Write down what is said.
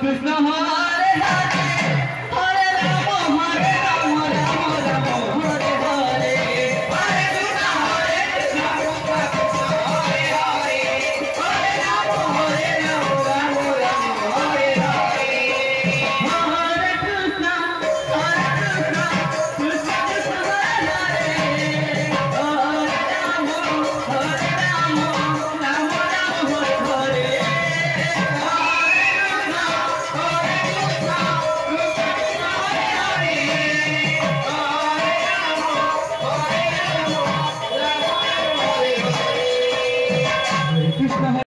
कृष्ण हमारे हरे